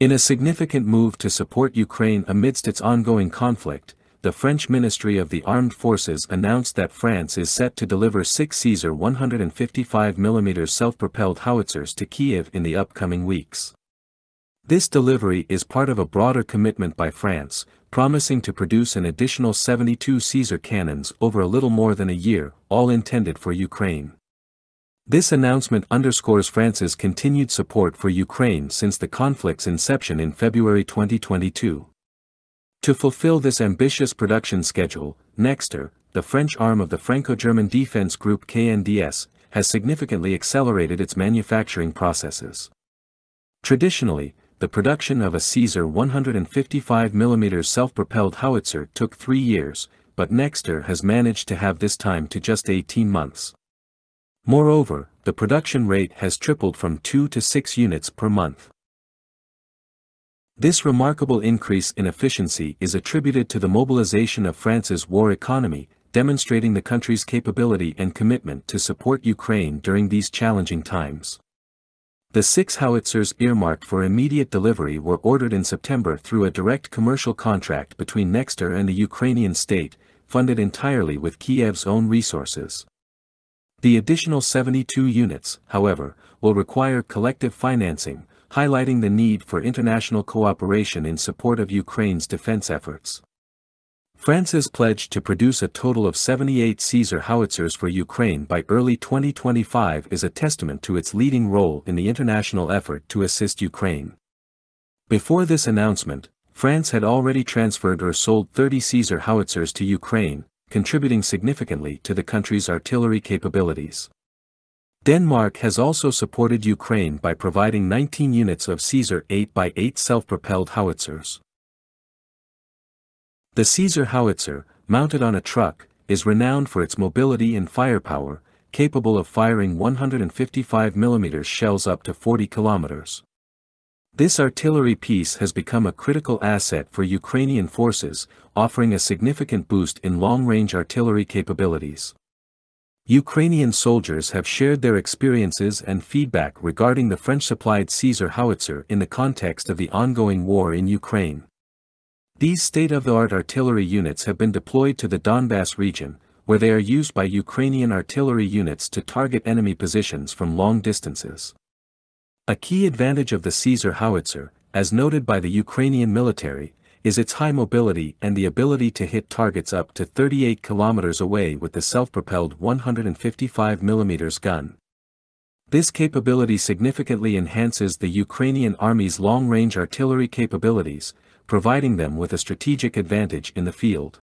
In a significant move to support Ukraine amidst its ongoing conflict, the French Ministry of the Armed Forces announced that France is set to deliver six Caesar 155mm self-propelled howitzers to Kiev in the upcoming weeks. This delivery is part of a broader commitment by France, promising to produce an additional 72 Caesar cannons over a little more than a year, all intended for Ukraine. This announcement underscores France's continued support for Ukraine since the conflict's inception in February 2022. To fulfill this ambitious production schedule, Nexter, the French arm of the Franco-German defense group KNDS, has significantly accelerated its manufacturing processes. Traditionally, the production of a Caesar 155mm self-propelled howitzer took three years, but Nexter has managed to have this time to just 18 months. Moreover, the production rate has tripled from 2 to 6 units per month. This remarkable increase in efficiency is attributed to the mobilization of France's war economy, demonstrating the country's capability and commitment to support Ukraine during these challenging times. The six howitzers earmarked for immediate delivery were ordered in September through a direct commercial contract between Nexter and the Ukrainian state, funded entirely with Kiev's own resources. The additional 72 units, however, will require collective financing, highlighting the need for international cooperation in support of Ukraine's defense efforts. France's pledge to produce a total of 78 Caesar howitzers for Ukraine by early 2025 is a testament to its leading role in the international effort to assist Ukraine. Before this announcement, France had already transferred or sold 30 Caesar howitzers to Ukraine, contributing significantly to the country's artillery capabilities. Denmark has also supported Ukraine by providing 19 units of Caesar 8x8 self-propelled howitzers. The Caesar howitzer, mounted on a truck, is renowned for its mobility and firepower, capable of firing 155mm shells up to 40 kilometers. This artillery piece has become a critical asset for Ukrainian forces, offering a significant boost in long-range artillery capabilities. Ukrainian soldiers have shared their experiences and feedback regarding the French-supplied Caesar howitzer in the context of the ongoing war in Ukraine. These state-of-the-art artillery units have been deployed to the Donbass region, where they are used by Ukrainian artillery units to target enemy positions from long distances. A key advantage of the Caesar howitzer, as noted by the Ukrainian military, is its high mobility and the ability to hit targets up to 38 kilometers away with the self-propelled 155mm gun. This capability significantly enhances the Ukrainian army's long-range artillery capabilities, providing them with a strategic advantage in the field.